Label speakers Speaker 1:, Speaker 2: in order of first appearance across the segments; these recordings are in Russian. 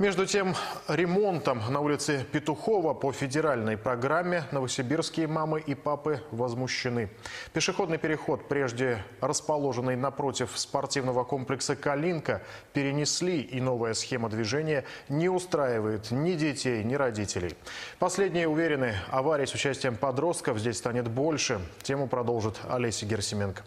Speaker 1: Между тем, ремонтом на улице Петухова по федеральной программе новосибирские мамы и папы возмущены. Пешеходный переход, прежде расположенный напротив спортивного комплекса «Калинка», перенесли, и новая схема движения не устраивает ни детей, ни родителей. Последние уверены, аварий с участием подростков здесь станет больше. Тему продолжит Олеся Герсименко.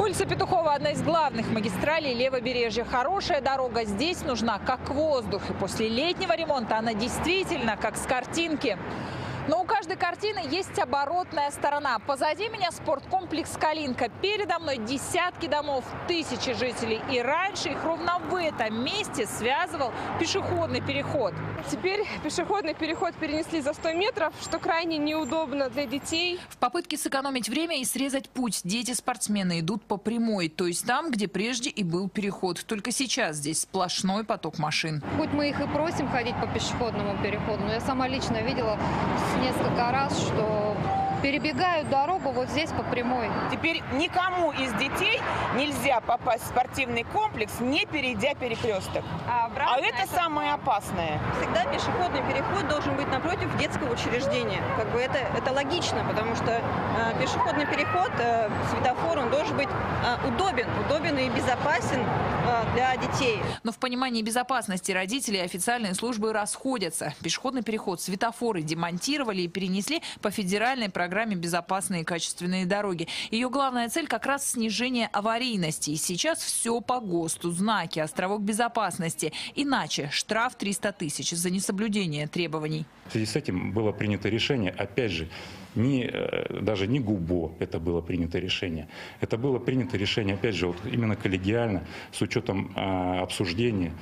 Speaker 2: Улица Петухова – одна из главных магистралей левобережья. Хорошая дорога здесь нужна как воздух. И после летнего ремонта она действительно как с картинки. Но у каждой картины есть оборотная сторона. Позади меня спорткомплекс «Калинка». Передо мной десятки домов, тысячи жителей. И раньше их ровно в этом месте связывал пешеходный переход.
Speaker 3: Теперь пешеходный переход перенесли за 100 метров, что крайне неудобно для детей.
Speaker 2: В попытке сэкономить время и срезать путь дети-спортсмены идут по прямой, то есть там, где прежде и был переход. Только сейчас здесь сплошной поток машин.
Speaker 4: Хоть мы их и просим ходить по пешеходному переходу, но я сама лично видела несколько раз, что перебегают дорогу вот здесь по прямой.
Speaker 5: Теперь никому из детей нельзя попасть в спортивный комплекс, не перейдя перекресток.
Speaker 3: А,
Speaker 5: А это самое опасное.
Speaker 6: всегда пешеходный переход должен быть напротив детского учреждения. Как бы это, это логично, потому что э, пешеходный переход, э, светофор, он должен быть э, удобен, удобен и безопасен э, для детей.
Speaker 2: Но в понимании безопасности родителей официальные службы расходятся. Пешеходный переход, светофоры демонтировали и перенесли по федеральной программе «Безопасные и качественные дороги». Ее главная цель как раз снижение аварийности. Сейчас все по ГОСТу. Знаки, островок безопасности. Иначе штраф 300 тысяч за несоблюдение требований.
Speaker 7: В связи с этим было принято решение, опять же, не, э, даже не ГУБО это было принято решение. Это было принято решение, опять же, вот именно коллегиально, с учетом а, обсуждения,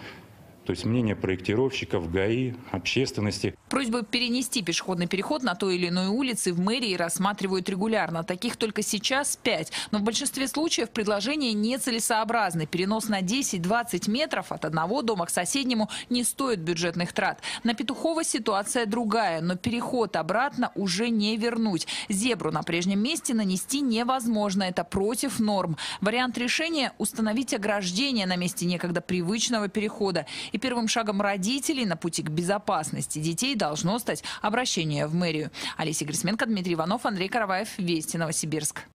Speaker 7: то есть мнения проектировщиков, ГАИ, общественности.
Speaker 2: Просьбы перенести пешеходный переход на той или иной улице в мэрии рассматривают регулярно. Таких только сейчас пять. Но в большинстве случаев предложения нецелесообразны. Перенос на 10-20 метров от одного дома к соседнему не стоит бюджетных трат. На Петухова ситуация другая, но переход обратно уже не вернуть. Зебру на прежнем месте нанести невозможно. Это против норм. Вариант решения – установить ограждение на месте некогда привычного перехода. И первым шагом родителей на пути к безопасности детей должно стать обращение в мэрию. Олеся Грисменко, Дмитрий Иванов, Андрей Караваев. Вести Новосибирск.